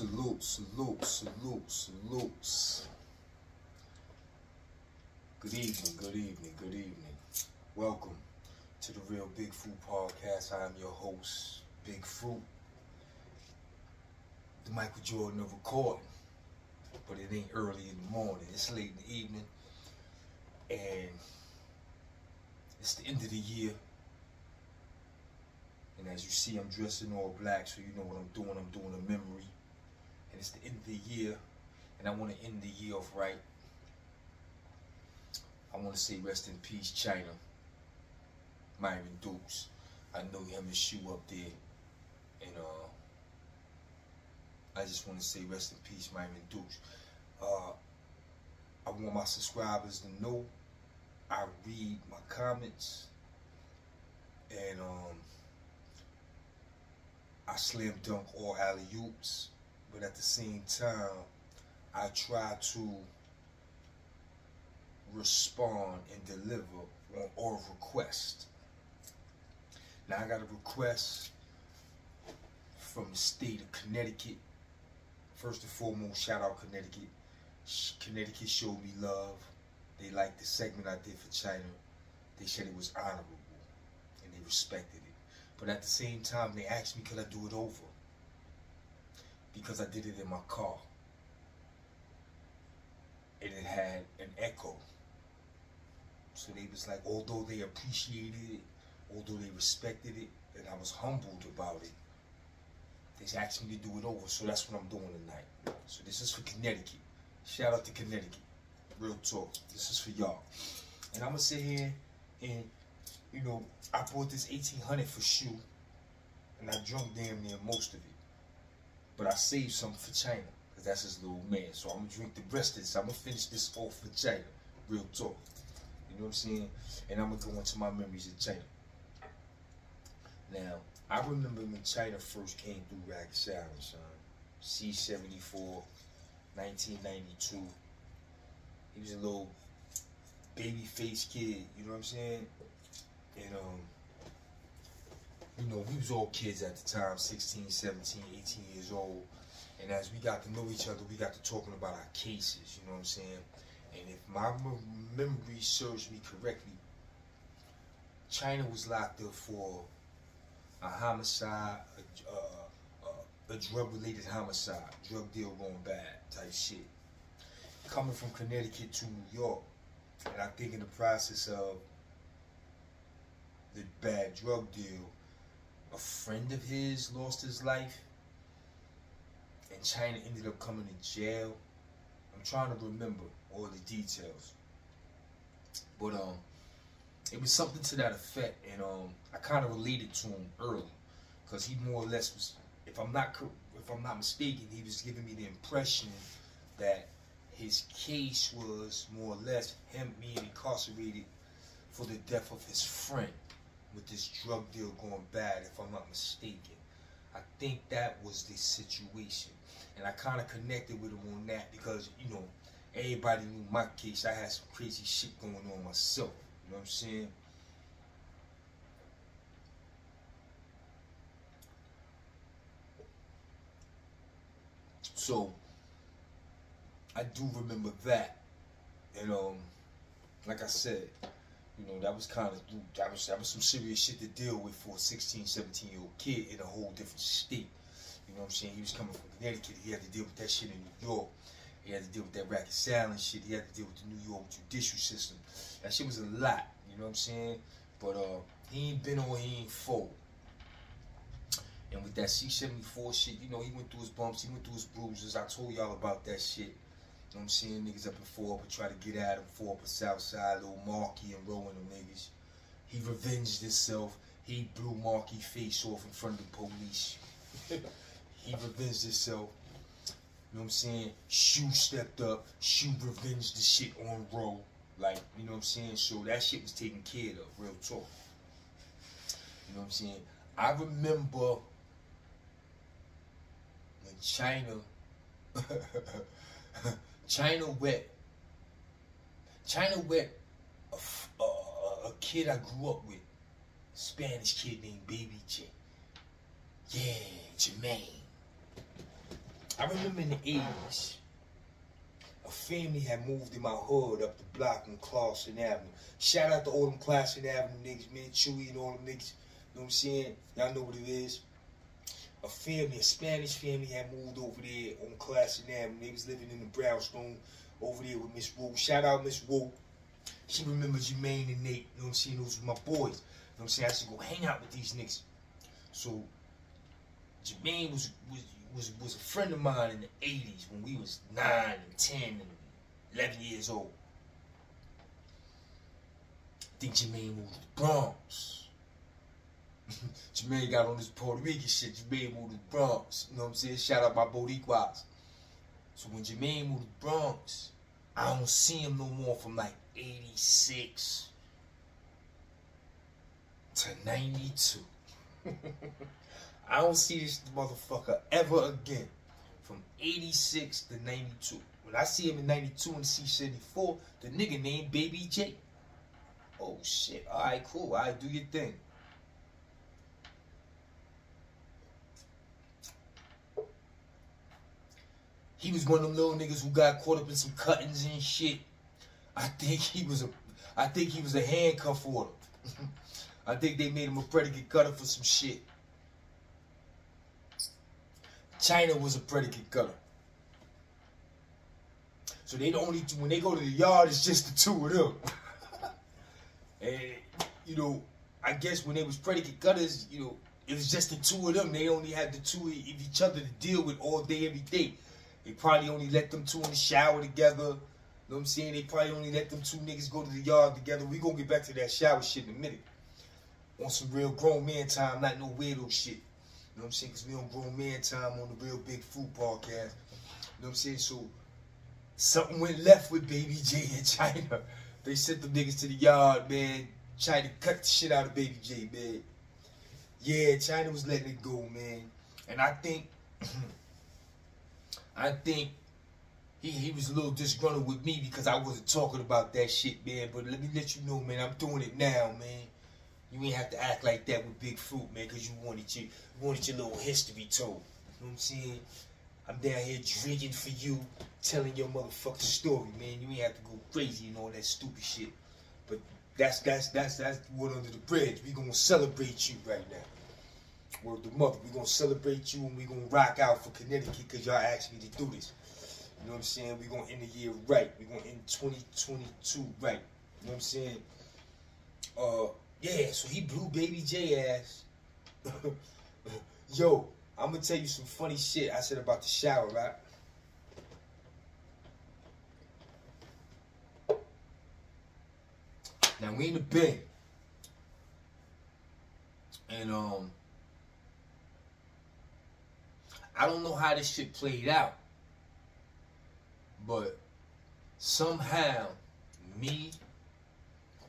Salute, salute, salute, salutes. Good evening, good evening, good evening. Welcome to the Real Big Fruit Podcast. I am your host, Big Fruit. The Michael Jordan of recording. But it ain't early in the morning. It's late in the evening. And it's the end of the year. And as you see, I'm dressed in all black, so you know what I'm doing. I'm doing a memory. It's the end of the year. And I want to end the year off right. I want to say rest in peace, Chyna. Myron Dukes. I know him and Shoe up there. And uh, I just want to say rest in peace, Myron Dukes. Uh, I want my subscribers to know I read my comments. And um, I slam dunk all alley oops, but at the same time, I try to respond and deliver on all requests. Now I got a request from the state of Connecticut. First and foremost, shout out Connecticut. Connecticut showed me love. They liked the segment I did for Chyna. They said it was honorable and they respected it. But at the same time, they asked me could I do it over because I did it in my car. And it had an echo. So they was like, although they appreciated it, although they respected it, and I was humbled about it, they asked me to do it over. So that's what I'm doing tonight. So this is for Connecticut. Shout out to Connecticut. Real talk. This is for y'all. And I'm gonna sit here and you know, I bought this 1800 for shoe, and I drunk damn near most of it. But I saved some for Chyna, because that's his little man. So I'm going to drink the rest of this. I'm going to finish this off for Chyna. Real talk. You know what I'm saying? And I'm going to go into my memories of Chyna. Now, I remember when Chyna first came through Rikers Island, son. C74, 1992. He was a little baby face kid, you know what I'm saying? And, um, you know, we was all kids at the time, 16, 17, 18 years old. And as we got to know each other, we got to talking about our cases, you know what I'm saying? And if my memory serves me correctly, Chyna was locked up for a homicide, a, a, drug-related homicide, drug deal going bad type shit. Coming from Connecticut to New York, and I think in the process of the bad drug deal, a friend of his lost his life, and Chyna ended up coming to jail. I'm trying to remember all the details, but um, it was something to that effect, and um, I kind of related to him early, because he more or less was, if I'm not if I'm not mistaken, he was giving me the impression that his case was more or less him being incarcerated for the death of his friend with this drug deal going bad, if I'm not mistaken. I think that was the situation. And I kind of connected with him on that because, you know, everybody knew my case. I had some crazy shit going on myself. You know what I'm saying? So, I do remember that. And, um, like I said, you know, that was kind of that was that was some serious shit to deal with for a 16, 17 year old kid in a whole different state. You know what I'm saying? He was coming from Connecticut. He had to deal with that shit in New York. He had to deal with that racket selling shit. He had to deal with the New York judicial system. That shit was a lot. You know what I'm saying? But uh, he ain't been on. He ain't full. And with that C74 shit, you know, he went through his bumps. He went through his bruises. I told y'all about that shit. You know what I'm saying? Niggas up in Fort but try to get at him. Fort up Southside, little Marky and Rowan them niggas. He revenged himself. He blew Marky face off in front of the police. he revenged himself. You know what I'm saying? Shoe stepped up. Shoe revenged the shit on Row. Like, you know what I'm saying? So that shit was taken care of. Real talk. You know what I'm saying? I remember when Chyna Chyna wet. Chyna wet a, a, a, kid I grew up with. Spanish kid named Baby J. Yeah, Jermaine. I remember in the 80s, a family had moved in my hood up the block on Clarkson Avenue. Shout out to all them Clarkson Avenue niggas, man, Chewy and all them niggas. You know what I'm saying? Y'all know what it is. A family, a Spanish family had moved over there on Clarkson Avenue. They was living in the brownstone over there with Miss Wu. Shout out Miss Wu. She remembers Jermaine and Nate. You know what I'm saying? Those were my boys. You know what I'm saying? I to go hang out with these niggas. So Jermaine was was was was a friend of mine in the '80s when we was nine and ten and eleven years old. I think Jermaine moved to the Bronx. Jermaine got on this Puerto Rican shit. Jermaine moved to the Bronx. You know what I'm saying? Shout out my Boricuas. So when Jermaine moved to the Bronx, I don't see him no more from like 86 to 92. I don't see this motherfucker ever again. From 86 to 92. When I see him in 92 and C74, the nigga named Baby J. Oh shit. Alright, cool. Alright, do your thing. He was one of them little niggas who got caught up in some cuttings and shit. I think he was a I think he was a handcuff order. I think they made him a predicate cutter for some shit. Chyna was a predicate cutter. So they the only two, when they go to the yard, it's just the two of them. and you know, I guess when they was predicate cutters, you know, it was just the two of them. They only had the two of each other to deal with all day, every day. They probably only let them two in the shower together. You know what I'm saying? They probably only let them two niggas go to the yard together. We gonna get back to that shower shit in a minute. On some real grown man time, not no weirdo shit. You know what I'm saying? Because we on grown man time on the Real Big Fruit podcast. You know what I'm saying? So, something went left with Baby J in Chyna. They sent them niggas to the yard, man. Trying to cut the shit out of Baby J, man. Yeah, China was letting it go, man. And I think, I think he, he was a little disgruntled with me because I wasn't talking about that shit, man. But let me let you know, man, I'm doing it now, man. You ain't have to act like that with Big Fruit, man, because you wanted your, you wanted your little history told. You know what I'm saying? I'm down here drinking for you, telling your motherfucking story, man. You ain't have to go crazy and all that stupid shit. But that's that's that's that's what under the bridge. We gonna celebrate you right now. Word the mother. We're gonna celebrate you and we're gonna rock out for Connecticut because y'all asked me to do this. You know what I'm saying? We're gonna end the year right. We're gonna end 2022 right. You know what I'm saying? Uh yeah, so he blew Baby J ass. Yo, I'm gonna tell you some funny shit I said about the shower, right? Now we in the bed. And um I don't know how this shit played out. But somehow me,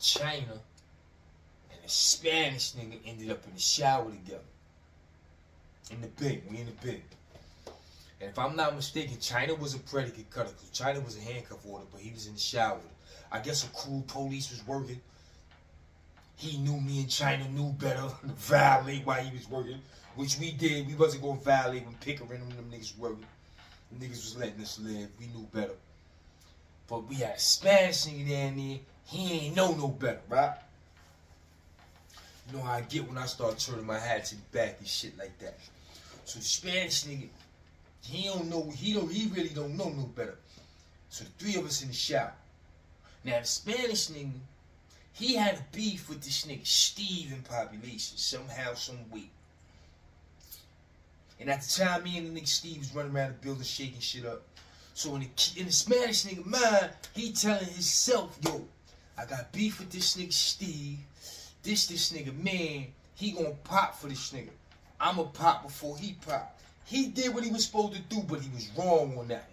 Chyna, and a Spanish nigga ended up in the shower together. In the bed. We in the bed. And if I'm not mistaken, Chyna was a predicate cutter because Chyna was a handcuff order, but he was in the shower. I guess a cool police was working. He knew me and Chyna knew better to violate while he was working, which we did. We wasn't going to violate when Pickering and them niggas. The niggas was letting us live. We knew better. But we had a Spanish nigga down there. He ain't know no better, right? You know how I get when I start turning my hat to the back and shit like that. So the Spanish nigga, he don't know, he don't, he really don't know no better. So the three of us in the shower. Now the Spanish nigga, he had a beef with this nigga Steve in population somehow, some way. And at the time, me and the nigga Steve was running around the building shaking shit up. So in the, in the Spanish nigga mind, he telling himself, yo, I got beef with this nigga Steve. This this nigga man, he gonna pop for this nigga. I'ma pop before he pop. He did what he was supposed to do, but he was wrong on that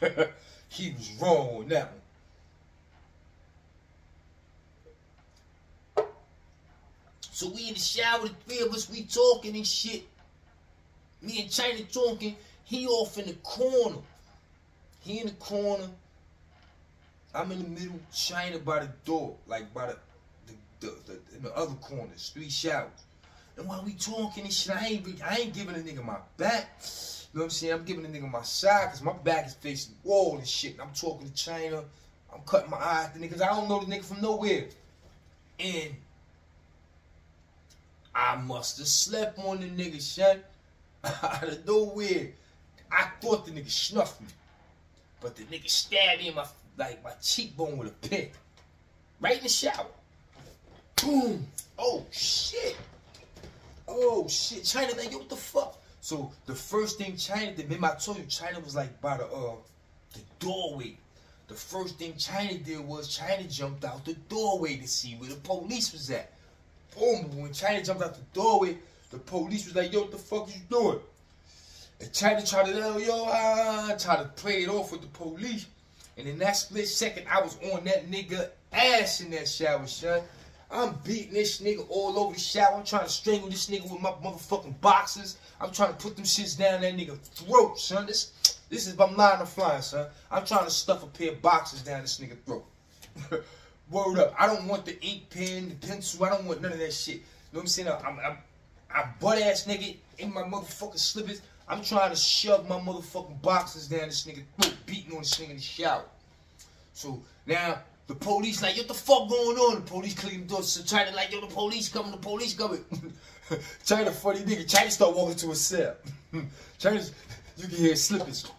one. he was wrong on that one. So we in the shower, the three of us, we talking and shit. Me and Chyna talking. He off in the corner. He in the corner. I'm in the middle. Chyna by the door, like by the the, the, the in the other corners. Three showers. And while we talking and shit, I ain't I ain't giving a nigga my back. You know what I'm saying? I'm giving a nigga my side because my back is facing the wall and shit. And I'm talking to Chyna. I'm cutting my eye at the niggas. I don't know the nigga from nowhere. And I must have slept on the nigga, son. Out of nowhere. I thought the nigga snuffed me. But the nigga stabbed me in my like my cheekbone with a pin. Right in the shower. Boom. Oh shit. Oh shit. Chyna like, yo, what the fuck? So the first thing Chyna did, remember I told you Chyna was like by the uh the doorway. The first thing Chyna did was Chyna jumped out the doorway to see where the police was at. Boom, when Chyna jumped out the doorway, the police was like, yo, what the fuck you doing? And tried to, yo, yo, ah, try to play it off with the police. And in that split second, I was on that nigga ass in that shower, son. I'm beating this nigga all over the shower. I'm trying to strangle this nigga with my motherfucking boxes. I'm trying to put them shits down that nigga throat, son. This this is my line of flying, son. I'm trying to stuff a pair of boxes down this nigga throat. Word up. I don't want the ink pen, the pencil. I don't want none of that shit. You know what I'm saying? I'm, I'm, I'm butt ass nigga in my motherfucking slippers. I'm trying to shove my motherfucking boxes down this nigga throat, beating on this nigga in the shower. So now the police like, yo, what the fuck going on? The police clean the door. So Chyna like, yo, the police coming, the police coming. Chyna funny nigga. Chyna start walking to a cell. Chyna, you can hear slippers.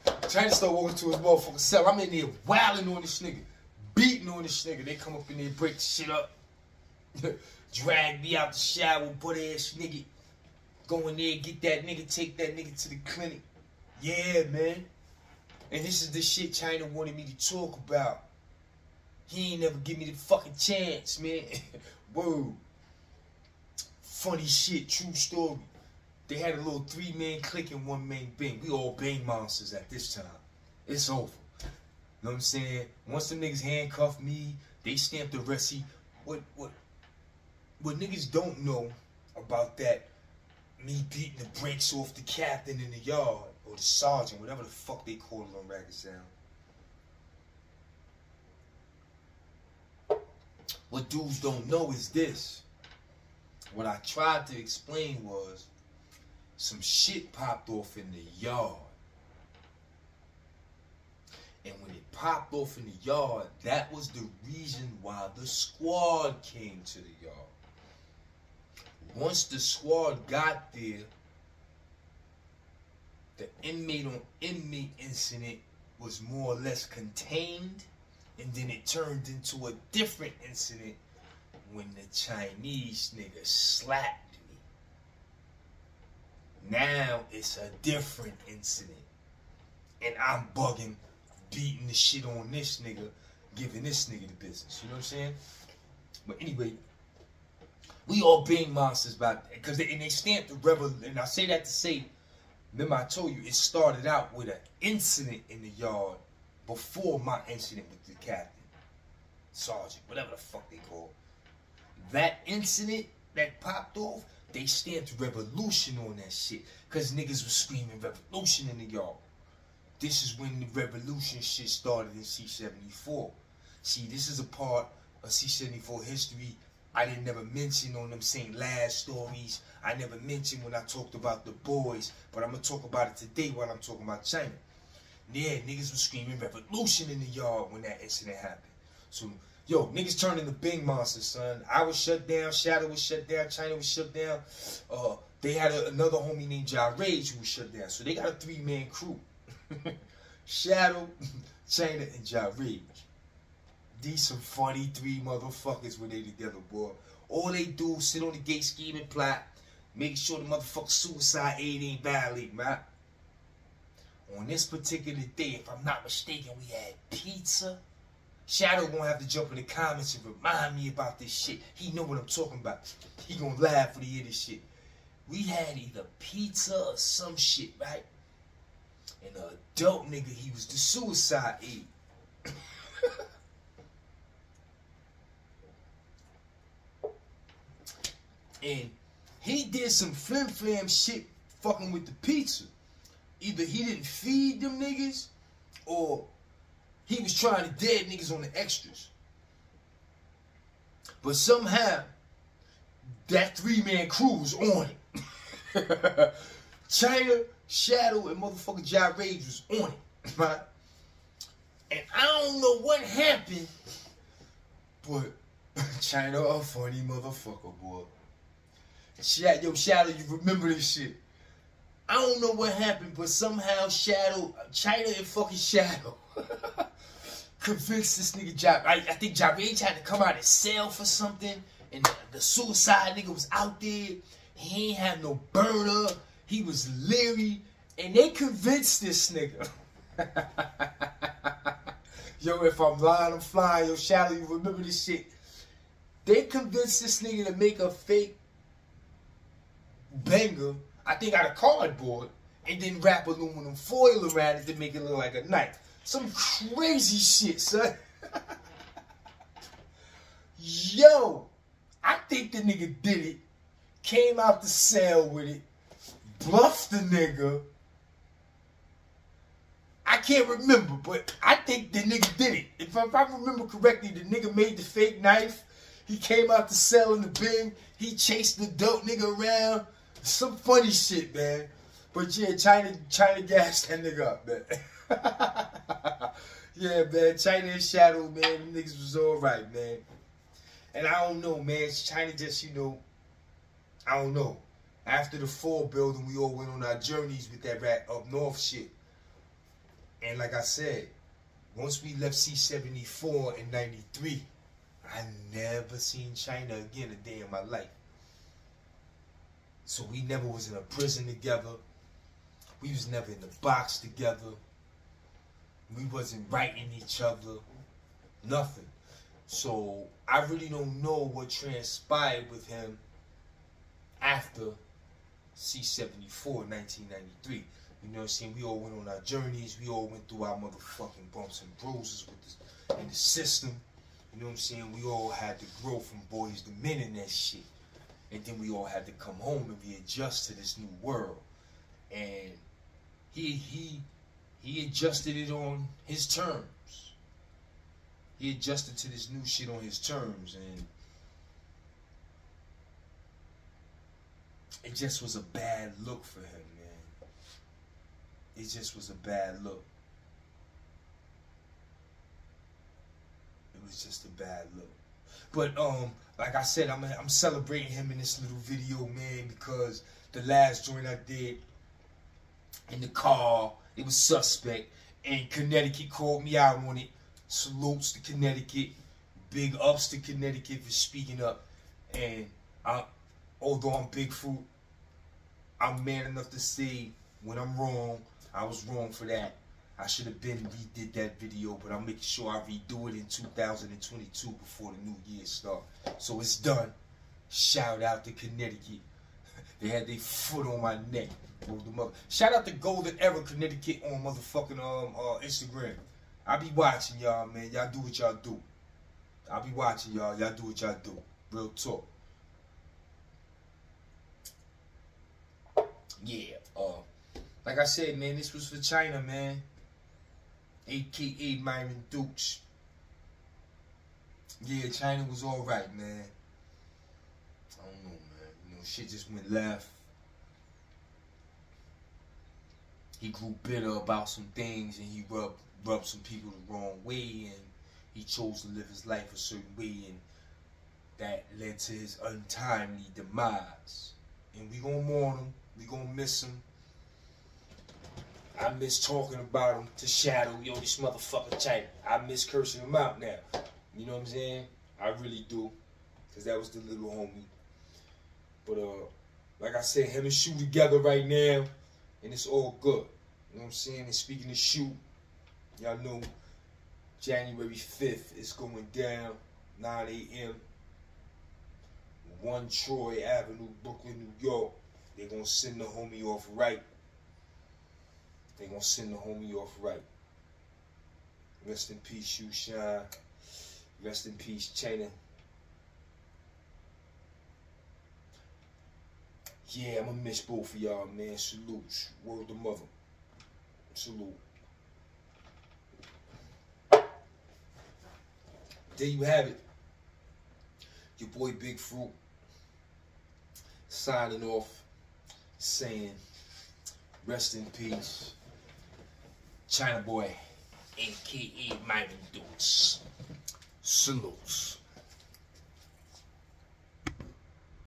Chyna start walking to his motherfucking cell. I'm in there wailing on this nigga, beating on this nigga. They come up in there, break the shit up, drag me out the shower, butt ass nigga. Go in there, get that nigga, take that nigga to the clinic. Yeah, man. And this is the shit Chyna wanted me to talk about. He ain't never give me the fucking chance, man. Whoa. Funny shit, true story. They had a little three man click and one man bang. We all bang monsters at this time. It's over. You know what I'm saying? Once the niggas handcuff me, they stamp the rest. What what what niggas don't know about that me beating the brakes off the captain in the yard or the sergeant, whatever the fuck they call it on Ragged Sound. What dudes don't know is this. What I tried to explain was some shit popped off in the yard. And when it popped off in the yard, that was the reason why the squad came to the yard. Once the squad got there, the inmate on inmate incident was more or less contained and then it turned into a different incident when the Chinese nigga slapped me. Now it's a different incident. And I'm bugging, beating the shit on this nigga, giving this nigga the business. You know what I'm saying? But anyway, we all being monsters about because they, and they stamped the rebel. And I say that to say, remember I told you it started out with an incident in the yard before my incident with the captain, sergeant, whatever the fuck they call. That incident that popped off, they stamped revolution on that shit. Cause niggas was screaming revolution in the yard. This is when the revolution shit started in C-74. See, this is a part of C-74 history I didn't never mention on them St. Laz stories. I never mentioned when I talked about the boys, but I'm gonna talk about it today while I'm talking about Chyna. Yeah, niggas was screaming revolution in the yard when that incident happened. So, yo, niggas turned into big monsters, son. I was shut down, Shadow was shut down, Chyna was shut down. Uh, they had a, another homie named Ja Rage who was shut down. So they got a three-man crew. Shadow, Chyna, and Ja Rage. These some funny three motherfuckers when they together, boy. All they do sit on the gate scheme and plot, make sure the motherfucker suicide aid ain't violated, man on this particular day, if I'm not mistaken, we had pizza. Shadow gonna have to jump in the comments and remind me about this shit. He know what I'm talking about. He gonna laugh when he hear this shit. We had either pizza or some shit, right? And a dope nigga, he was the suicide aid. and he did some flim flam shit fucking with the pizza either he didn't feed them niggas or he was trying to dead niggas on the extras. But somehow, that three man crew was on it. Chyna, Shadow, and motherfucking Jai Rage was on it, right? And I don't know what happened, but Chyna a funny motherfucker, boy. Shadow, yo, Shadow, you remember this shit? I don't know what happened, but somehow Shadow, Chyna and fucking Shadow convinced this nigga Job. I, I think Rage had to come out and sell for something, and the, suicide nigga was out there. He ain't have no burner. He was leery, and they convinced this nigga. yo, if I'm lying, I'm flying. Yo, Shadow, you remember this shit? They convinced this nigga to make a fake banger I think out of cardboard, and then wrap aluminum foil around it to make it look like a knife. Some crazy shit, son. Yo, I think the nigga did it. Came out the cell with it. Bluffed the nigga. I can't remember, but I think the nigga did it. If I, if I remember correctly, the nigga made the fake knife. He came out the cell in the bin. He chased the dope nigga around some funny shit, man. But yeah, Chyna Chyna gas that nigga up, man. yeah, man. Chyna and Shadow, man. Niggas was alright, man. And I don't know, man. Chyna just, you know, I don't know. After the fall building, we all went on our journeys with that rat up north shit. And like I said, once we left C74 in 93, I never seen Chyna again a day in my life. So we never was in a prison together. We was never in the box together. We wasn't writing each other. Nothing. So I really don't know what transpired with him after C74 1993. You know what I'm saying? We all went on our journeys. We all went through our motherfucking bumps and bruises with this in the system. You know what I'm saying? We all had to grow from boys to men in that shit and then we all had to come home and readjust to this new world. And he he he adjusted it on his terms. He adjusted to this new shit on his terms and it just was a bad look for him, man. It just was a bad look. It was just a bad look. But um, like I said, I'm I'm celebrating him in this little video, man, because the last joint I did in the car, it was suspect, and Connecticut called me out on it. Salutes to Connecticut, big ups to Connecticut for speaking up, and I, although I'm Bigfoot, I'm man enough to say when I'm wrong, I was wrong for that. I should have been redid that video, but I'm making sure I redo it in 2022 before the new year starts. So it's done. Shout out to Connecticut. they had their foot on my neck. Shout out to Golden Era Connecticut on motherfucking um uh, Instagram. I be watching y'all, man. Y'all do what y'all do. I be watching y'all. Y'all do what y'all do. Real talk. Yeah. Uh, like I said, man, this was for Chyna, man aka Myron Dukes. Yeah, Chyna was alright, man. I don't know, man. You know, shit just went left. He grew bitter about some things and he rubbed rubbed some people the wrong way and he chose to live his life a certain way and that led to his untimely demise. And we gonna mourn him. We gonna miss him. I miss talking about him to Shadow, yo, this motherfucker Chyna. I miss cursing him out now. You know what I'm saying? I really do. Because that was the little homie. But, uh, like I said, him and together right now. And it's all good. You know what I'm saying? And speaking of Shu, y'all know January 5th is going down, 9 a.m. 1 Troy Avenue, Brooklyn, New York. They're going to send the homie off right. They gonna send the homie off right. Rest in peace, you shine. Rest in peace, Chyna. Yeah, I'm gonna miss both of y'all, man. Salute. World to mother. Salute. There you have it. Your boy Big Fruit. signing off, saying, rest in peace, Chyna Boy, aka Myron Dukes. Salutes.